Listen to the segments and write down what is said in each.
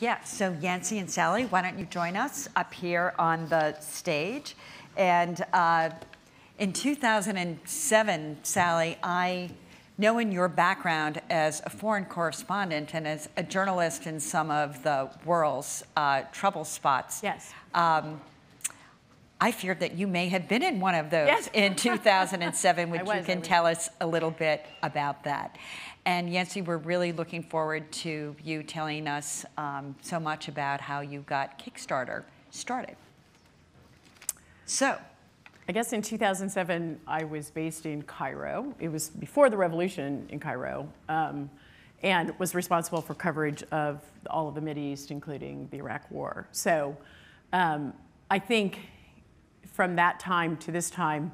Yeah, so Yancey and Sally, why don't you join us up here on the stage? And uh, in 2007, Sally, I, knowing your background as a foreign correspondent and as a journalist in some of the world's uh, trouble spots, Yes. um, I feared that you may have been in one of those Yes. in 2007. which I you can tell us a little bit about that? And Yancey, we're really looking forward to you telling us um, so much about how you got Kickstarter started. So, I guess in 2007, I was based in Cairo. It was before the revolution in Cairo, um, and was responsible for coverage of all of the Mideast, including the Iraq War. So um, I think from that time to this time,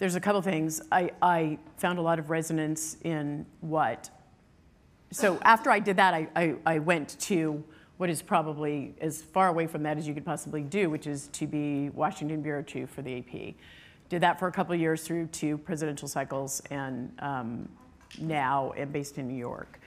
there's a couple things. I, I found a lot of resonance in what so after I did that, I, I, I went to what is probably as far away from that as you could possibly do, which is to be Washington Bureau Chief for the AP. Did that for a couple years through two presidential cycles, and um, now am based in New York.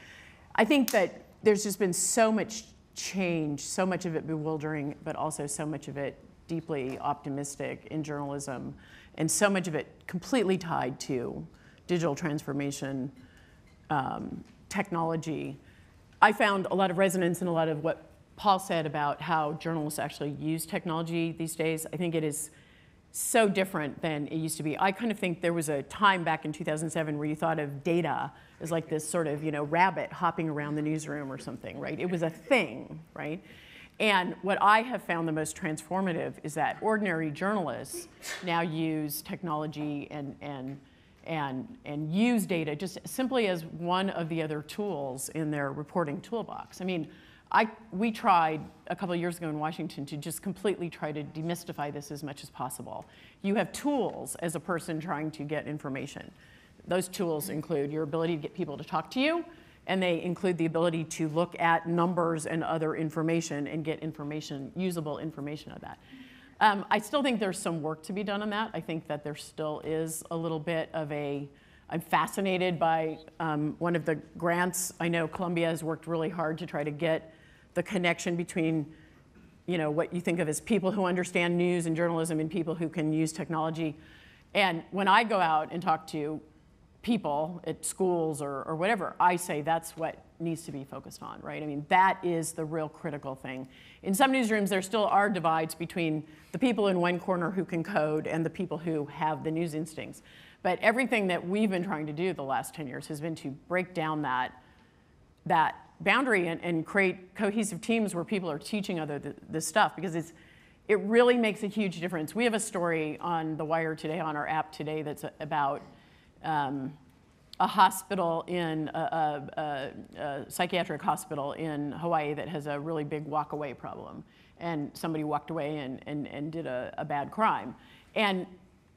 I think that there's just been so much change, so much of it bewildering, but also so much of it deeply optimistic in journalism, and so much of it completely tied to digital transformation, um, technology. I found a lot of resonance in a lot of what Paul said about how journalists actually use technology these days. I think it is so different than it used to be. I kind of think there was a time back in 2007 where you thought of data as like this sort of, you know, rabbit hopping around the newsroom or something, right? It was a thing, right? And what I have found the most transformative is that ordinary journalists now use technology and, and and, and use data just simply as one of the other tools in their reporting toolbox. I mean, I, we tried a couple of years ago in Washington to just completely try to demystify this as much as possible. You have tools as a person trying to get information. Those tools include your ability to get people to talk to you, and they include the ability to look at numbers and other information and get information, usable information of that. Um, I still think there's some work to be done on that. I think that there still is a little bit of a, I'm fascinated by um, one of the grants. I know Columbia has worked really hard to try to get the connection between you know, what you think of as people who understand news and journalism and people who can use technology. And when I go out and talk to people at schools or, or whatever, I say that's what needs to be focused on, right? I mean, that is the real critical thing. In some newsrooms, there still are divides between the people in one corner who can code and the people who have the news instincts. But everything that we've been trying to do the last 10 years has been to break down that, that boundary and, and create cohesive teams where people are teaching other th- this stuff because it's, it really makes a huge difference. We have a story on The Wire today, on our app today, that's about um, a hospital in a, a, a, psychiatric hospital in Hawaii that has a really big walk-away problem, and somebody walked away and, and, and did a, a bad crime. And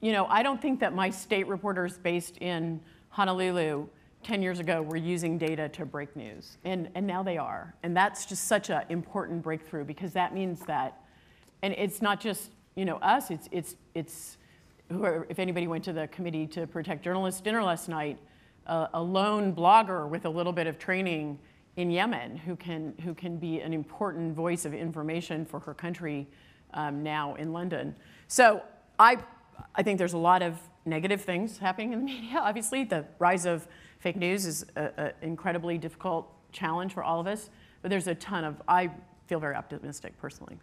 you know, I don't think that my state reporters based in Honolulu 10 years ago were using data to break news, and, and now they are. And that's just such an important breakthrough because that means that, and it's not just you know us, it's, it's, it's whoever, if anybody went to the Committee to Protect Journalists dinner last night, uh, a lone blogger with a little bit of training in Yemen who can, who can be an important voice of information for her country um, now in London. So I, I think there's a lot of negative things happening in the media. Obviously, the rise of fake news is an incredibly difficult challenge for all of us, but there's a ton of, I feel very optimistic personally.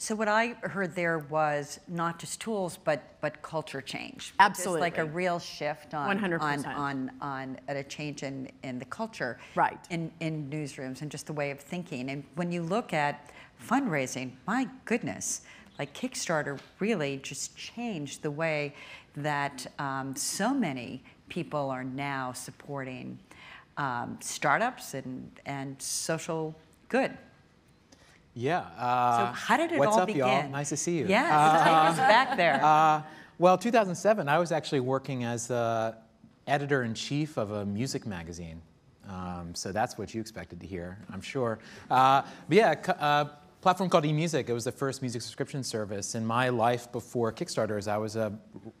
So what I heard there was not just tools, but but culture change. Absolutely, like a real shift on 100%. on on on a change in in the culture. Right. In in newsrooms and just the way of thinking. And when you look at fundraising, my goodness, like Kickstarter really just changed the way that um, so many people are now supporting um, startups and and social good. Yeah. Uh, So how did it what's all up, begin? y'all? Nice to see you. Yeah, Uh, take us back there. uh, well, 2007, I was actually working as the editor in chief of a music magazine. Um, so that's what you expected to hear, I'm sure. Uh, but yeah, uh, platform called eMusic. It was the first music subscription service. In my life before Kickstarters, I was a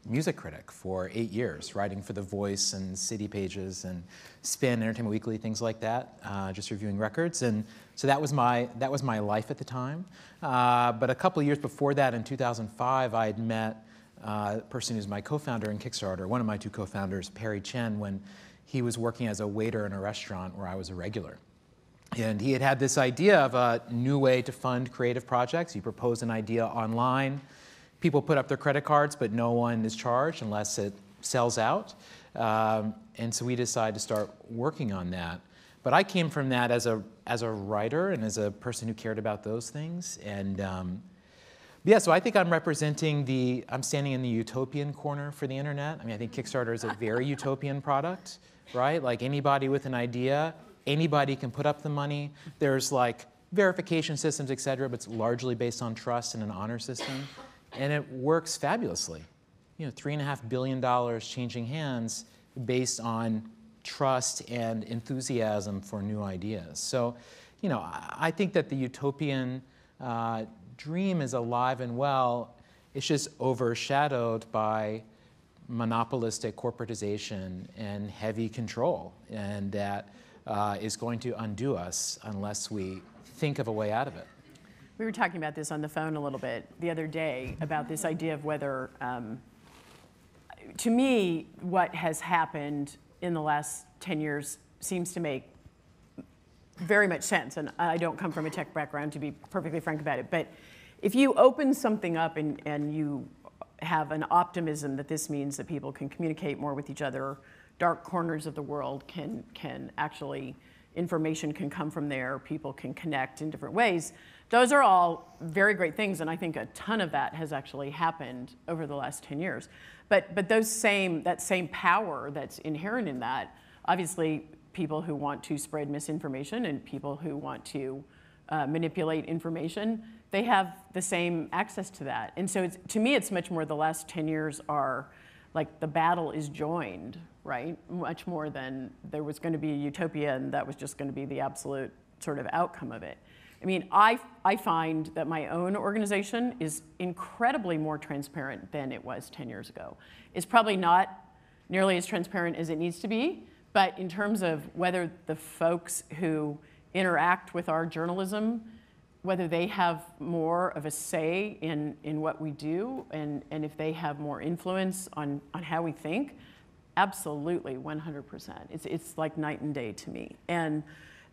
music critic for eight years, writing for The Voice and City Pages and Spin, Entertainment Weekly, things like that, uh, just reviewing records. And so that was my, that was my life at the time. Uh, but a couple of years before that, in 2005, I had met uh, a person who's my co-founder in Kickstarter, one of my two co-founders, Perry Chen, when he was working as a waiter in a restaurant where I was a regular. And he had had this idea of a new way to fund creative projects. He proposed an idea online. People put up their credit cards, but no one is charged unless it sells out. Um, and so we decided to start working on that. But I came from that as a, as a writer and as a person who cared about those things. And um, yeah, so I think I'm representing the, I'm standing in the utopian corner for the internet. I mean, I think Kickstarter is a very utopian product, right? Like anybody with an idea Anybody can put up the money. There's like verification systems, et cetera, but it's largely based on trust and an honor system. And it works fabulously. You know, three and a half billion dollars changing hands based on trust and enthusiasm for new ideas. So, you know, I think that the utopian uh, dream is alive and well. It's just overshadowed by monopolistic corporatization and heavy control, and that uh, is going to undo us unless we think of a way out of it. We were talking about this on the phone a little bit the other day about this idea of whether, um, to me, what has happened in the last 10 years seems to make very much sense. And I don't come from a tech background to be perfectly frank about it. But if you open something up and, and you have an optimism that this means that people can communicate more with each other, dark corners of the world can, can actually, information can come from there, people can connect in different ways. Those are all very great things, and I think a ton of that has actually happened over the last 10 years. But, but those same, that same power that's inherent in that, obviously people who want to spread misinformation and people who want to uh, manipulate information, they have the same access to that. And so to me, it's much more the last 10 years are like the battle is joined, right? Much more than there was going to be a utopia and that was just going to be the absolute sort of outcome of it. I mean, I, I find that my own organization is incredibly more transparent than it was 10 years ago. It's probably not nearly as transparent as it needs to be, but in terms of whether the folks who interact with our journalism whether they have more of a say in, in what we do and, and if they have more influence on, on how we think, absolutely, 100%. It's, it's like night and day to me. And,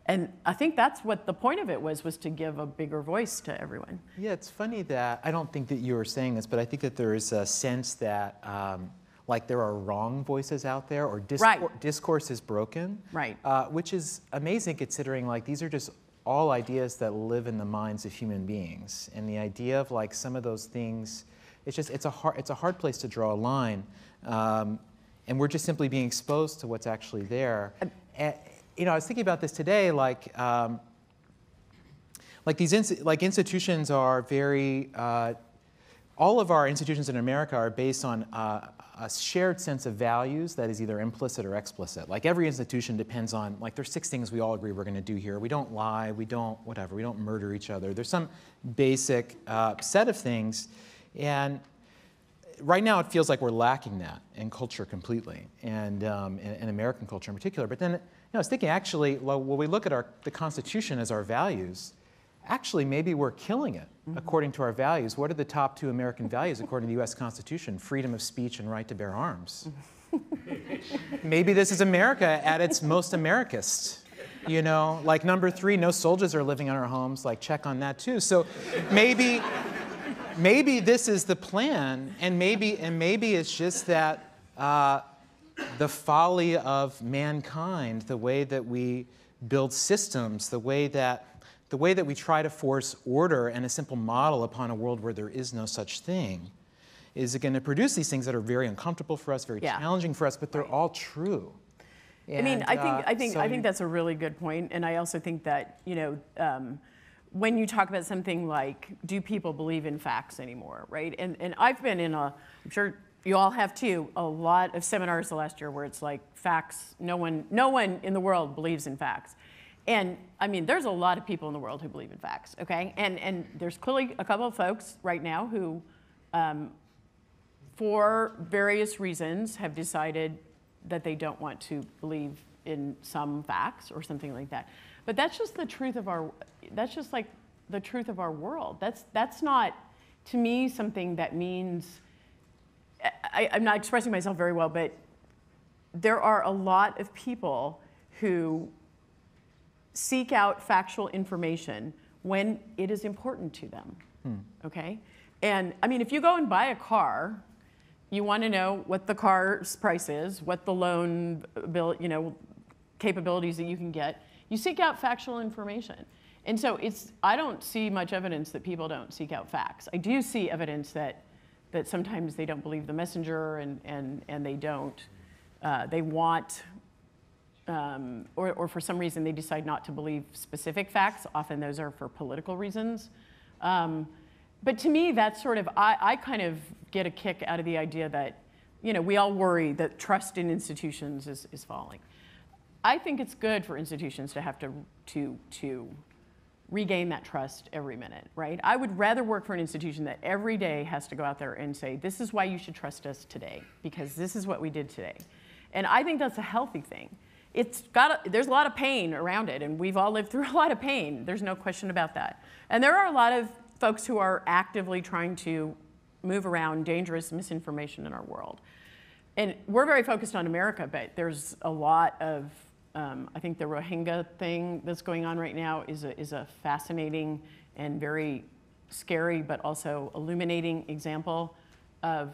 and I think that's what the point of it was, was to give a bigger voice to everyone. Yeah, it's funny that, I don't think that you were saying this, but I think that there is a sense that um, like there are wrong voices out there or discourse, right. discourse is broken. Right. Uh, which is amazing considering like these are just all ideas that live in the minds of human beings. And the idea of like some of those things, it's just, it's a hard, it's a hard place to draw a line. Um, and we're just simply being exposed to what's actually there. And, you know, I was thinking about this today, like, um, like these like institutions are very, uh, all of our institutions in America are based on uh, a shared sense of values that is either implicit or explicit. Like every institution depends on, like there's six things we all agree we're going to do here. We don't lie, we don't whatever, we don't murder each other. There's some basic uh, set of things. And right now it feels like we're lacking that in culture completely, and um, in, in, American culture in particular. But then you know, I was thinking actually, well, when we look at our, the Constitution as our values, actually maybe we're killing it mm-hmm. according to our values. What are the top two American values according to the US Constitution? Freedom of speech and right to bear arms. maybe this is America at its most Americist. You know, like number three, no soldiers are living in our homes. Like, check on that too. So maybe, maybe this is the plan, and maybe, and maybe it's just that uh, the folly of mankind, the way that we build systems, the way that the way that we try to force order and a simple model upon a world where there is no such thing is going to produce these things that are very uncomfortable for us, very yeah. challenging for us, but they're all true. And, I mean, I think, uh, I, think, so I think that's a really good point, and I also think that, you know, um, when you talk about something like, do people believe in facts anymore, right? And, and I've been in a, I'm sure you all have too, a lot of seminars the last year where it's like facts, no one, no one in the world believes in facts. And I mean, there's a lot of people in the world who believe in facts, okay? And, and there's clearly a couple of folks right now who, um, for various reasons, have decided that they don't want to believe in some facts or something like that. But that's just the truth of our, that's just like the truth of our world. That's, that's not, to me, something that means, I, I'm not expressing myself very well, but there are a lot of people who seek out factual information when it is important to them. Okay? And I mean, if you go and buy a car, you want to know what the car's price is, what the loan bill, you know, capabilities that you can get. You seek out factual information. And so it's I don't see much evidence that people don't seek out facts. I do see evidence that that sometimes they don't believe the messenger and and and they don't uh, they want um, or, or for some reason they decide not to believe specific facts. Often those are for political reasons. Um, but to me, that's sort of, I, I kind of get a kick out of the idea that, you know, we all worry that trust in institutions is, is falling. I think it's good for institutions to have to, to, to regain that trust every minute, right? I would rather work for an institution that every day has to go out there and say, this is why you should trust us today, because this is what we did today. And I think that's a healthy thing it's got a, there's a lot of pain around it, and we've all lived through a lot of pain. There's no question about that. And there are a lot of folks who are actively trying to move around dangerous misinformation in our world. And we're very focused on America, but there's a lot of, um, I think the Rohingya thing that's going on right now is a, is a fascinating and very scary, but also illuminating example of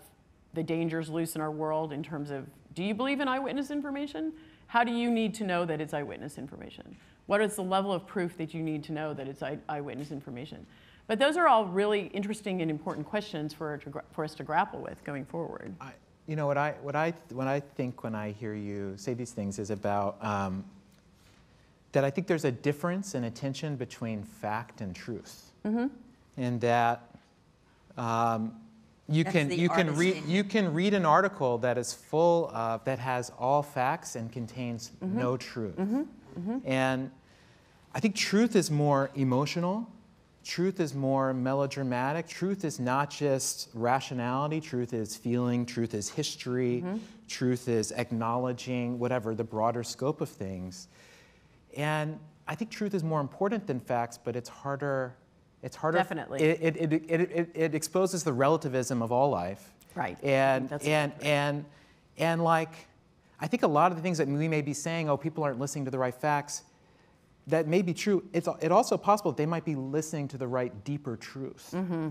the dangers loose in our world in terms of do you believe in eyewitness information? How do you need to know that it's eyewitness information? What is the level of proof that you need to know that it's eye- eyewitness information? But those are all really interesting and important questions for, for us to grapple with going forward. I, you know what I what I what I think when I hear you say these things is about um, that I think there's a difference and a tension between fact and truth, Mm-hmm. and that um, you That's can you can read you can read an article that is full of that has all facts and contains Mm-hmm. no truth, and I think truth is more emotional. Truth is more melodramatic. Truth is not just rationality. Truth is feeling. Truth is history. Truth is acknowledging whatever the broader scope of things. And I think truth is more important than facts, but it's harder. It's harder. Definitely. It, it, it, it, it, exposes the relativism of all life. Right. And and and and like, I think a lot of the things that we may be saying, oh, people aren't listening to the right facts that may be true. It's it also possible that they might be listening to the right deeper truth. Mm-hmm.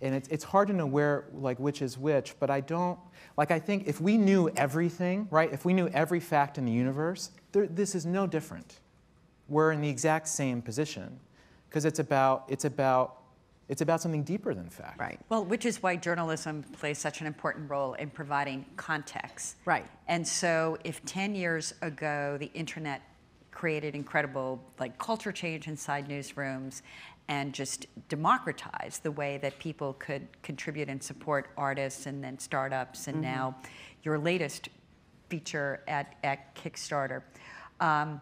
And it's, it's hard to know where, like, which is which, but I don't, like, I think if we knew everything, right, if we knew every fact in the universe, there, this is no different. We're in the exact same position because it's about, it's about, it's about something deeper than fact. Right. Well, which is why journalism plays such an important role in providing context. Right. And so, if 10 years ago the internet created incredible like culture change inside newsrooms and just democratized the way that people could contribute and support artists and then startups and now your latest feature at, at Kickstarter. Um,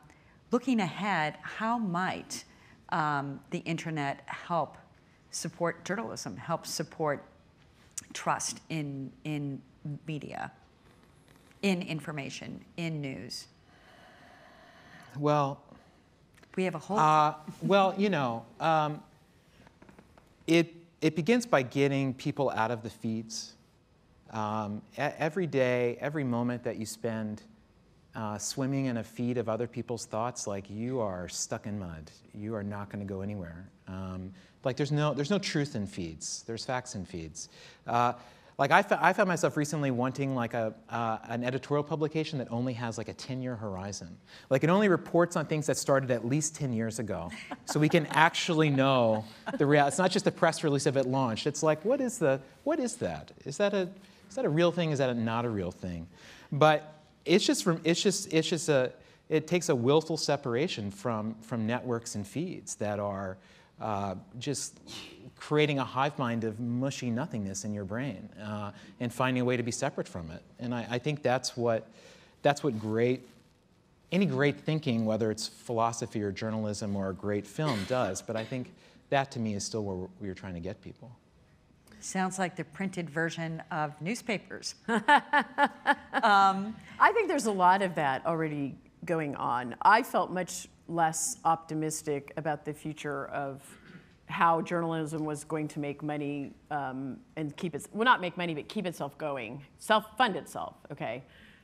looking ahead, how might um, the internet help support journalism, help support trust in, in media, in information, in news? Well, We have a whole. Uh, well, you know, um, it, it begins by getting people out of the feeds. Um, every day, every moment that you spend uh, swimming in a feed of other people's thoughts, like you are stuck in mud. You are not going to go anywhere. Um, like there's no, there's no truth in feeds. There's facts in feeds. Uh, like I, I found myself recently wanting like a, uh, an editorial publication that only has like a 10-year horizon. Like it only reports on things that started at least 10 years ago. So we can actually know the real, it's not just a press release of it launched. It's like, what is the, what is that? Is that a, is that a real thing? Is that a not a real thing? But it's just from, it's just, it's just a, it takes a willful separation from, from networks and feeds that are uh, just creating a hive mind of mushy nothingness in your brain uh, and finding a way to be separate from it. And I, I think that's what, that's what great any great thinking, whether it's philosophy or journalism or a great film, does. But I think that to me is still where we're, we're trying to get people. Sounds like the printed version of newspapers. I think there's a lot of that already going on. I felt much less optimistic about the future of how journalism was going to make money um, and keep it, well, not make money, but keep itself going, self fund itself, okay?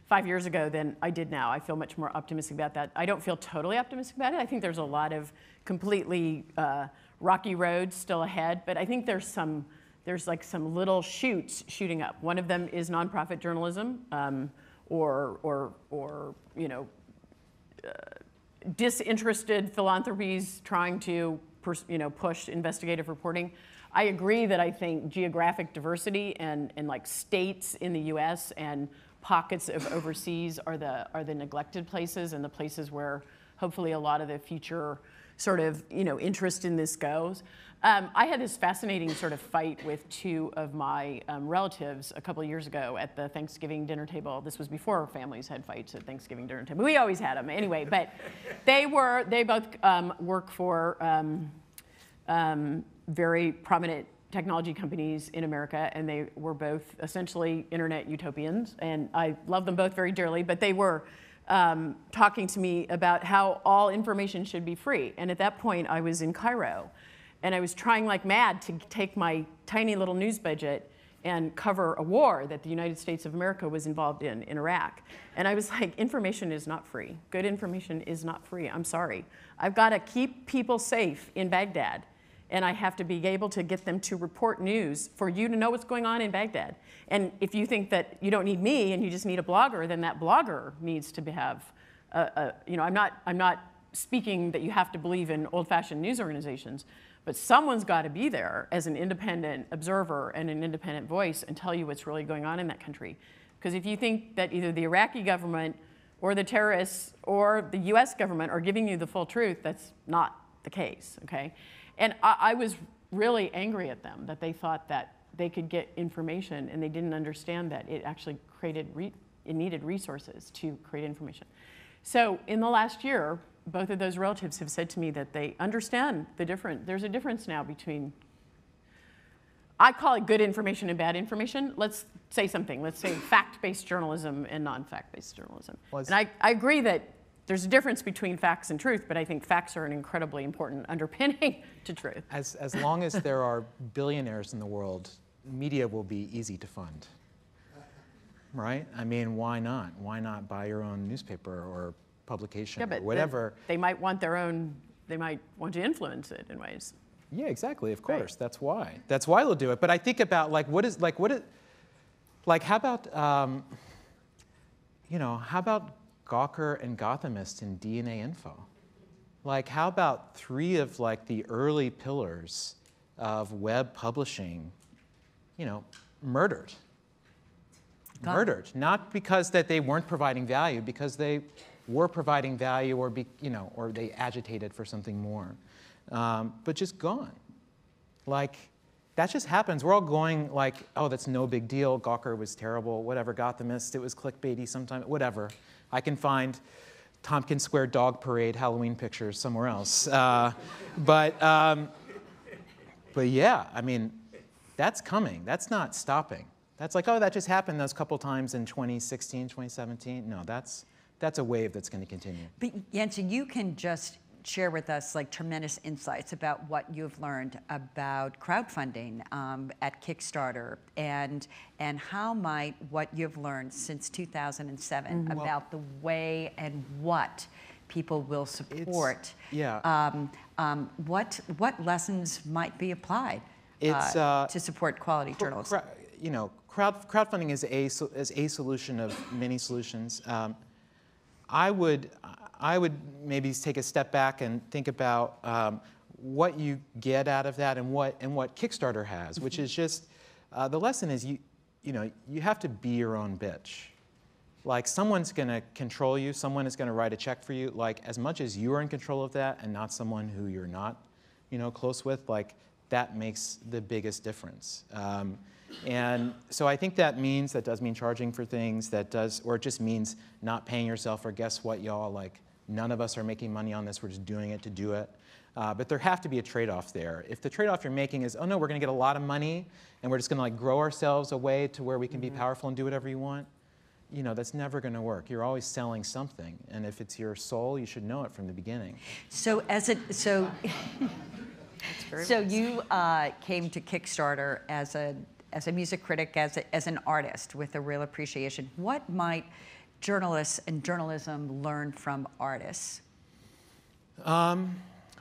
Five years ago than I did now. I feel much more optimistic about that. I don't feel totally optimistic about it. I think there's a lot of completely uh, rocky roads still ahead, but I think there's some, there's like some little shoots shooting up. One of them is nonprofit journalism, um, or, or, or, you know, disinterested philanthropies trying to you know, push investigative reporting. I agree that I think geographic diversity and, and like states in the US and pockets of overseas are the, are the neglected places and the places where hopefully a lot of the future sort of you know, interest in this goes. Um, I had this fascinating sort of fight with two of my um, relatives a couple years ago at the Thanksgiving dinner table. This was before families had fights at Thanksgiving dinner table. We always had them anyway, but they were they both um, work for um, um, very prominent technology companies in America, and they were both essentially internet utopians. And I love them both very dearly, but they were um, talking to me about how all information should be free. And at that point, I was in Cairo, and I was trying like mad to take my tiny little news budget and cover a war that the United States of America was involved in in Iraq. And I was like, information is not free. Good information is not free. I'm sorry. I've got to keep people safe in Baghdad and I have to be able to get them to report news for you to know what's going on in Baghdad. And if you think that you don't need me and you just need a blogger, then that blogger needs to have, a, a, you know, I'm not, I'm not speaking that you have to believe in old-fashioned news organizations, but someone's got to be there as an independent observer and an independent voice and tell you what's really going on in that country. Because if you think that either the Iraqi government or the terrorists or the US government are giving you the full truth, that's not the case, okay? And I, I, was really angry at them that they thought that they could get information and they didn't understand that it actually created, re- it needed resources to create information. So in the last year, both of those relatives have said to me that they understand the difference. there's a difference now between, I call it good information and bad information. Let's say something. Let's say fact-based journalism and non-fact-based journalism. and I, I agree that there's a difference between facts and truth, but I think facts are an incredibly important underpinning to truth. As, as long as there are billionaires in the world, media will be easy to fund. Right? I mean, why not? Why not buy your own newspaper or publication yeah, or whatever? They might want their own, they might want to influence it in ways. Yeah, exactly. Of course. Right. That's why. That's why they'll do it. But I think about like what is like what is like how about um, you know how about Gawker and Gothamist in DNAinfo? Like, how about three of like the early pillars of web publishing, you know, murdered? Got murdered, it. not because that they weren't providing value, because they were providing value, or be, you know, or they agitated for something more, um, but just gone. Like, that just happens. We're all going like, oh, that's no big deal. Gawker was terrible. Whatever. Gothamist, it was clickbaity. Sometimes, whatever. I can find Tompkins Square Dog Parade Halloween pictures somewhere else. Uh, but, um, but yeah, I mean, that's coming. That's not stopping. That's like, oh, that just happened those couple times in 2016, 2017. No, that's, that's a wave that's going to continue. But Yancey, you can just share with us like tremendous insights about what you've learned about crowdfunding um, at Kickstarter and and how might what you've learned since 2007 mm-hmm. about well, the way and what people will support. yeah. Um, um, what what lessons might be applied uh, uh, to support quality cr- journalism? Cr- you know, crowd, crowdfunding is a is a solution of many solutions. Um, I would I would maybe take a step back and think about um, what you get out of that and what, and what Kickstarter has, which is just uh, the lesson is you, you, know, you have to be your own bitch. Like someone's going to control you, someone is going to write a check for you. Like as much as you are in control of that and not someone who you're not, you know, close with, like that makes the biggest difference. Um, and so I think that means, that does mean charging for things, that does, or it just means not paying yourself, or guess what, y'all, like, none of us are making money on this, we're just doing it to do it. Uh, but there have to be a trade-off there. If the trade-off you're making is, oh no, we're gonna get a lot of money, and we're just gonna like grow ourselves away to where we can be powerful and do whatever you want, you know, that's never gonna work. You're always selling something, and if it's your soul, you should know it from the beginning. So as it so so you uh, came to Kickstarter as a as a music critic, as a, as an artist with a real appreciation. What might journalists and journalism learn from artists?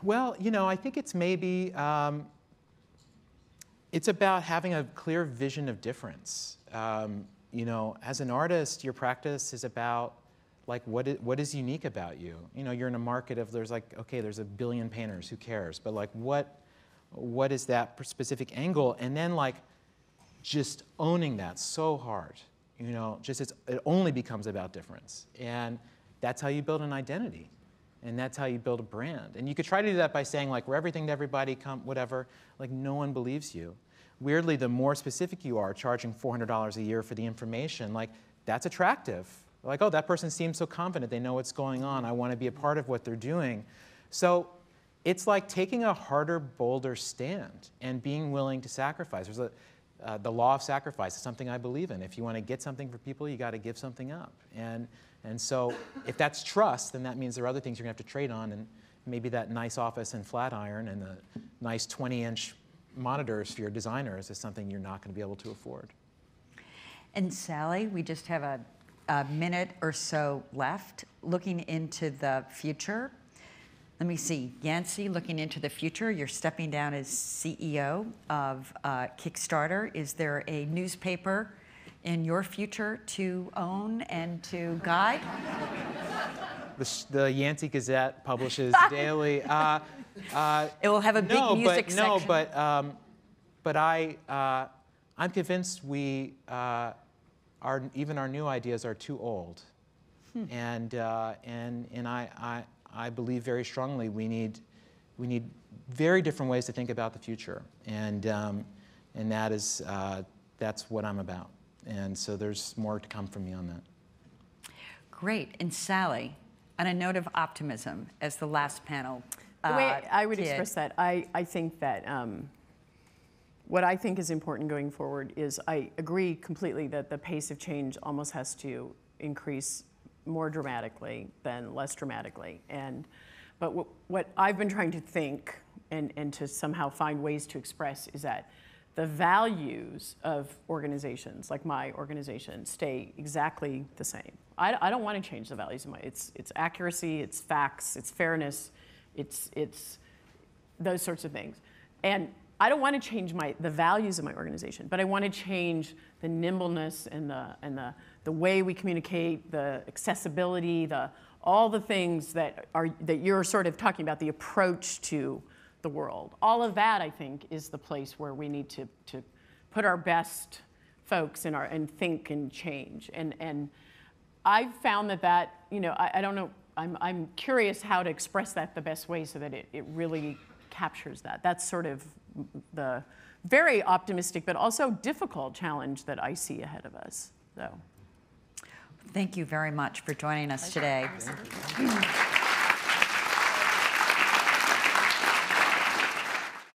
Well, you know, I think it's maybe um, it's about having a clear vision of difference. Um, you know, as an artist, your practice is about like what is, what is unique about you. You know, you're in a market of there's like okay, there's a billion painters, who cares? But like what what is that specific angle? And then like just owning that so hard. You know, just it's, it only becomes about difference, and that's how you build an identity. And that's how you build a brand. And you could try to do that by saying, like, we're everything to everybody, come, whatever. Like, no one believes you. Weirdly, the more specific you are, charging $400 a year for the information, like, that's attractive. Like, oh, that person seems so confident. They know what's going on. I want to be a part of what they're doing. So it's like taking a harder, bolder stand and being willing to sacrifice. There's a, uh, the law of sacrifice is something I believe in. If you want to get something for people, you got to give something up. And, and so if that's trust, then that means there are other things you're going to have to trade on. And maybe that nice office in Flatiron and the nice 20 inch monitors for your designers is something you're not going to be able to afford. And Sally, we just have a, a minute or so left looking into the future. Let me see, Yancey, looking into the future, you're stepping down as CEO of uh, Kickstarter. Is there a newspaper in your future to own and to guide? The, the Yancey Gazette publishes daily. Uh, uh, It will have a big no, music but, No, but, um, but I, uh, I'm convinced we, uh, our, even our new ideas are too old. Hmm. And, uh, and, and I, I, I believe very strongly we need, we need very different ways to think about the future. And, um, and that is, uh, that's what I'm about. And so there's more to come from me on that. Great. And Sally, on a note of optimism, as the last panel. The way uh, I would did, express that, I, I think that um, what I think is important going forward is I agree completely that the pace of change almost has to increase more dramatically than less dramatically. And, but what, what I've been trying to think and, and to somehow find ways to express is that the values of organizations, like my organization, stay exactly the same. I, I don't want to change the values of my, it's, it's accuracy, it's facts, it's fairness, it's, it's those sorts of things. And I don't want to change my, the values of my organization, but I want to change the nimbleness and the, and the, the way we communicate, the accessibility, the, all the things that, are, that you're sort of talking about, the approach to the world. All of that, I think, is the place where we need to, to put our best folks in our, and think and change. And, and I've found that that, you know, I, I don't know, I'm, I'm curious how to express that the best way so that it, it really captures that. That's sort of the very optimistic but also difficult challenge that I see ahead of us. So. Thank you very much for joining us today.